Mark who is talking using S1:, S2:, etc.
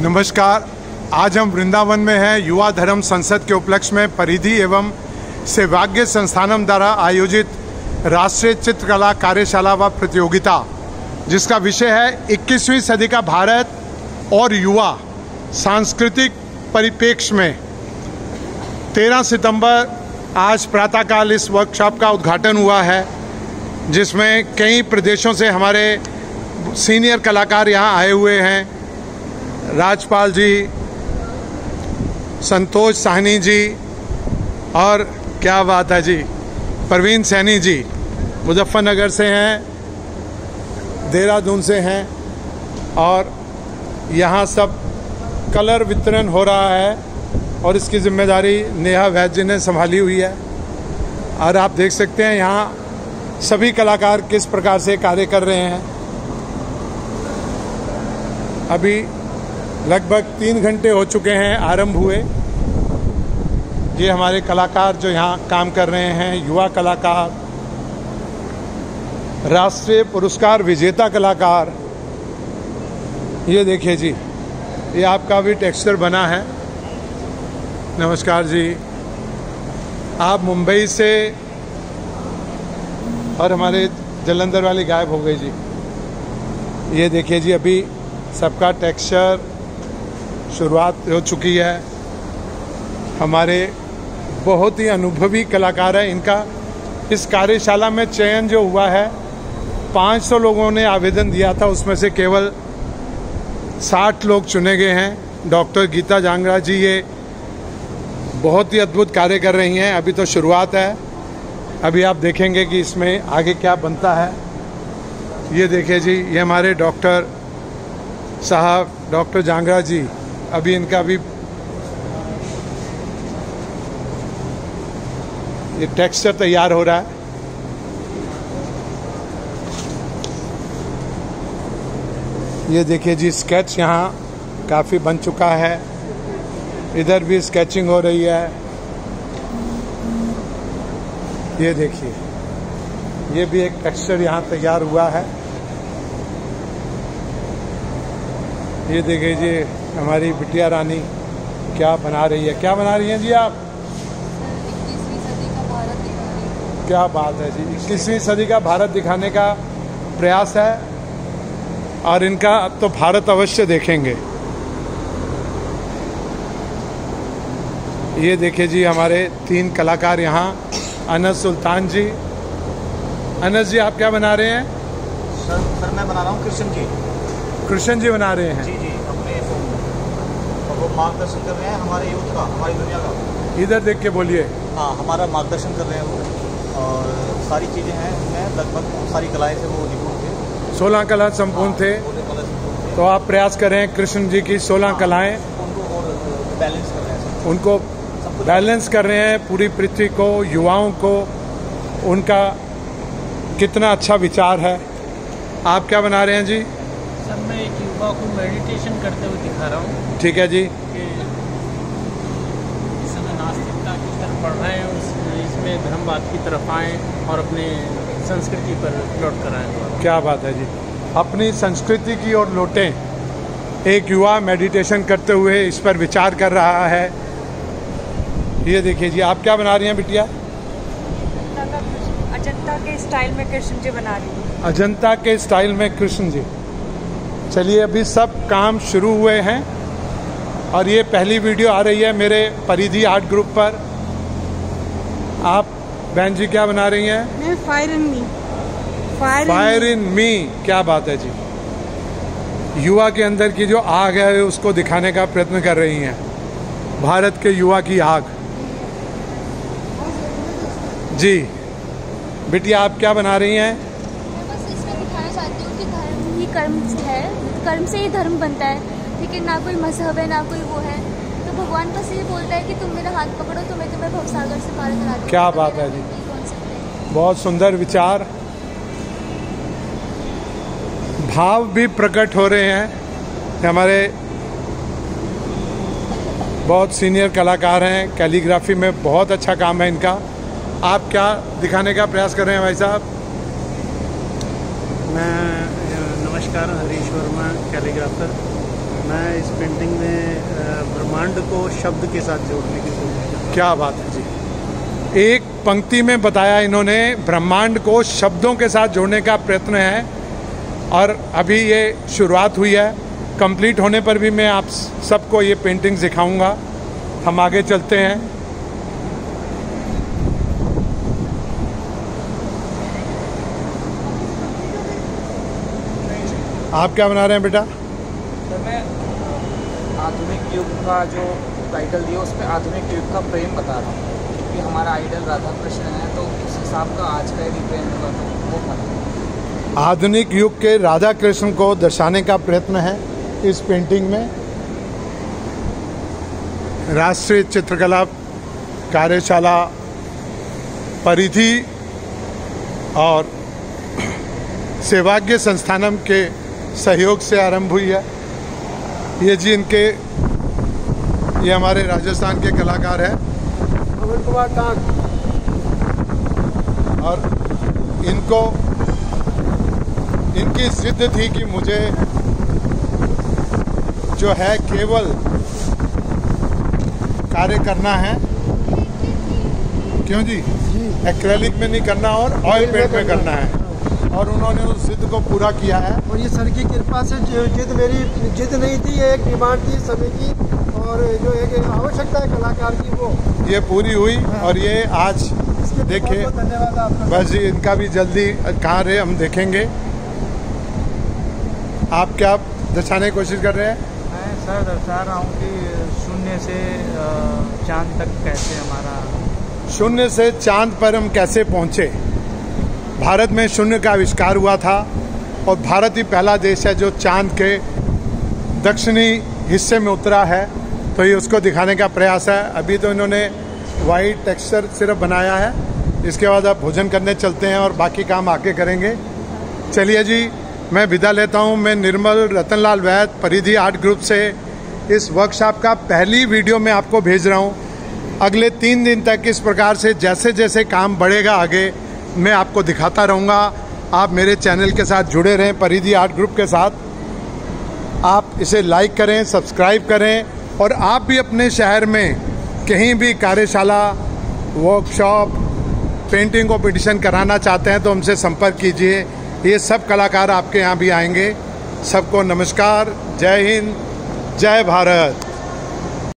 S1: नमस्कार। आज हम वृंदावन में हैं, युवा धर्म संसद के उपलक्ष्य में परिधि एवं सौभाग्य संस्थानम द्वारा आयोजित राष्ट्रीय चित्रकला कार्यशाला व प्रतियोगिता, जिसका विषय है 21वीं सदी का भारत और युवा सांस्कृतिक परिप्रेक्ष्य में। 13 सितंबर आज प्रातःकाल इस वर्कशॉप का उद्घाटन हुआ है, जिसमें कई प्रदेशों से हमारे सीनियर कलाकार यहाँ आए हुए हैं। राजपाल जी, संतोष साहनी जी और क्या बात है जी परवीन सैनी जी, मुजफ्फरनगर से हैं, देहरादून से हैं और यहाँ सब कलर वितरण हो रहा है और इसकी ज़िम्मेदारी नेहा वैद्य ने संभाली हुई है। और आप देख सकते हैं यहाँ सभी कलाकार किस प्रकार से कार्य कर रहे हैं। अभी लगभग तीन घंटे हो चुके हैं आरंभ हुए। ये हमारे कलाकार जो यहाँ काम कर रहे हैं, युवा कलाकार, राष्ट्रीय पुरस्कार विजेता कलाकार, ये देखिए जी, ये आपका भी टेक्सचर बना है। नमस्कार जी। आप मुंबई से और हमारे जलंधर वाली गायब हो गई जी। ये देखिए जी, अभी सबका टेक्सचर शुरुआत हो चुकी है। हमारे बहुत ही अनुभवी कलाकार है इनका। इस कार्यशाला में चयन जो हुआ है 500 लोगों ने आवेदन दिया था, उसमें से केवल 60 लोग चुने गए हैं। डॉक्टर गीता जांगड़ा जी ये बहुत ही अद्भुत कार्य कर रही हैं। अभी तो शुरुआत है। अभी आप देखेंगे कि इसमें आगे क्या बनता है। ये देखिए जी, ये हमारे डॉक्टर साहब, डॉक्टर जांगड़ा जी। अभी इनका भी ये टेक्सचर तैयार हो रहा है। ये देखिए जी स्केच यहाँ काफ़ी बन चुका है। इधर भी स्केचिंग हो रही है। ये देखिए, ये भी एक टेक्सचर यहाँ तैयार हुआ है। ये देखिए जी हमारी बिटिया रानी क्या बना रही है? क्या बना रही हैं जी आप? क्या बात है जी। इक्कीसवीं सदी का भारत दिखाने का प्रयास है और इनका अब तो भारत अवश्य देखेंगे। ये देखिए जी हमारे तीन कलाकार यहाँ अनस सुल्तान जी। अनस जी आप क्या बना रहे हैं?
S2: सर सर मैं बना रहा हूँ कृष्ण जी।
S1: कृष्ण जी बना रहे हैं।
S2: जी जी। मार्गदर्शन कर रहे हैं हमारे यूथ का हमारी दुनिया का।
S1: इधर देख के बोलिए।
S2: हाँ हमारा मार्गदर्शन कर रहे हैं वो। और सारी चीज़ें हैं उनमें लगभग सारी कलाएँ से वो निपुण थे।
S1: सोलह कला संपूर्ण थे।
S2: थे।
S1: तो आप प्रयास कर रहे हैं कृष्ण जी की सोलह कलाएँ।
S2: उनको और बैलेंस कर रहे हैं
S1: उनको बैलेंस कर रहे हैं पूरी पृथ्वी को युवाओं को। उनका कितना अच्छा विचार है। आप क्या बना रहे हैं जी?
S3: सर मैं युवा को मेडिटेशन करते हुए दिखा रहा हूँ
S1: ठीक है जी।
S3: नास्तिकता की तरफ़ बढ़ रहे हैं उस इसमें धर्मवाद की तरफ़ आएँ और अपने संस्कृति पर लौट कर आएँ।
S1: क्या बात है जी। अपनी संस्कृति की ओर लौटें एक युवा मेडिटेशन करते हुए इस पर विचार कर रहा है। ये देखिए जी आप क्या बना रही हैं बिटिया?
S4: अजंता के स्टाइल में कृष्ण जी बना रही हूँ।
S1: अजंता के स्टाइल में कृष्ण जी। चलिए अभी सब काम शुरू हुए हैं और ये पहली वीडियो आ रही है मेरे परिधि आर्ट ग्रुप पर। आप बहन जी क्या बना रही हैं?
S4: मैं fire in me fire
S1: fire in me क्या बात है जी। युवा के अंदर की जो आग है उसको दिखाने का प्रयत्न कर रही हैं। भारत के युवा की आग। जी बिटिया आप क्या बना रही हैं?
S5: मैं बस इसमें दिखाना चाहती हूँ कि धर्म ही कर्म है। कर्म से ही धर्म बनता है ठीक है ना कोई मज़हब है ना कोई वो है। तो भगवान बस ये बोलता है कि तुम मेरा हाथ पकड़ो तो मैं तुम्हें भवसागर से पार करा
S1: क्या बात है जी। बहुत सुंदर विचार। भाव भी प्रकट हो रहे हैं। हमारे बहुत सीनियर कलाकार हैं कैलीग्राफी में बहुत अच्छा काम है इनका। आप क्या दिखाने का प्रयास कर रहे हैं भाई साहब?
S3: मैं नमस्कार, हरीश वर्मा कैलीग्राफर मैं इस पेंटिंग में ब्रह्मांड को शब्द के साथ जोड़ने की कर
S1: क्या बात है जी। एक पंक्ति में बताया इन्होंने, ब्रह्मांड को शब्दों के साथ जोड़ने का प्रयत्न है और अभी ये शुरुआत हुई है। कंप्लीट होने पर भी मैं आप सबको ये पेंटिंग्स दिखाऊँगा हम आगे चलते हैं। आप क्या बना रहे हैं बेटा?
S6: सर मैं आधुनिक युग का जो टाइटल दिया उसमें आधुनिक युग का प्रेम बता रहा हूँ। क्योंकि हमारा आइडल राधा कृष्ण है तो उस हिसाब का आज का यदि प्रेम होगा तो वो बना।
S1: आधुनिक युग के राधा कृष्ण को दर्शाने का प्रयत्न है इस पेंटिंग में। राष्ट्रीय चित्रकला कार्यशाला परिधि और सेवाग्य संस्थानम के सहयोग से आरंभ हुई है। ये जी इनके ये हमारे राजस्थान के कलाकार हैं।
S7: अमन कुमार टांग
S1: और इनको इनकी जिद थी कि मुझे जो है केवल कार्य करना है। क्यों जी। एक्रेलिक में नहीं करना और ऑयल पेंट में करना है। और उन्होंने उस जिद को पूरा किया है।
S7: और ये सर की कृपा से जो जिद मेरी जिद नहीं थी ये एक डिमांड थी समय की और जो एक आवश्यकता है कलाकार की वो।
S1: ये पूरी हुई और ये आज देखिए
S7: धन्यवाद
S1: बस जी इनका भी जल्दी कहाँ रहे हम देखेंगे। आप क्या दर्शाने की कोशिश कर रहे हैं?
S6: मैं सर दर्शा रहा हूँ कि शून्य से चाँद तक कैसे हमारा
S1: शून्य से चाँद पर हम कैसे पहुँचे? भारत में शून्य का आविष्कार हुआ था और भारत ही पहला देश है जो चाँद के दक्षिणी हिस्से में उतरा है। तो ये उसको दिखाने का प्रयास है। अभी तो इन्होंने वाइट टेक्सचर सिर्फ़ बनाया है। इसके बाद अब भोजन करने चलते हैं और बाकी काम आके करेंगे। चलिए जी, मैं विदा लेता हूँ। मैं निर्मल रतनलाल वैद परिधि आर्ट ग्रुप से इस वर्कशॉप का पहली वीडियो मैं आपको भेज रहा हूँ। अगले तीन दिन तक इस प्रकार से जैसे जैसे काम बढ़ेगा आगे मैं आपको दिखाता रहूँगा। आप मेरे चैनल के साथ जुड़े रहें, परिधि आर्ट ग्रुप के साथ। आप इसे लाइक करें सब्सक्राइब करें और आप भी अपने शहर में कहीं भी कार्यशाला वर्कशॉप पेंटिंग कॉम्पिटिशन कराना चाहते हैं तो हमसे संपर्क कीजिए। ये सब कलाकार आपके यहाँ भी आएँगे। सबको नमस्कार। जय हिंद। जय भारत।